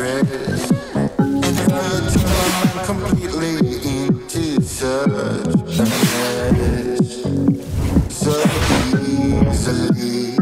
actress. Time I'm completely into such. So easily.